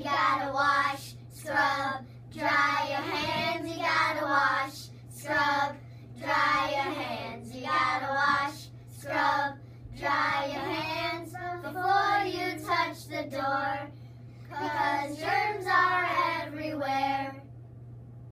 You gotta watch.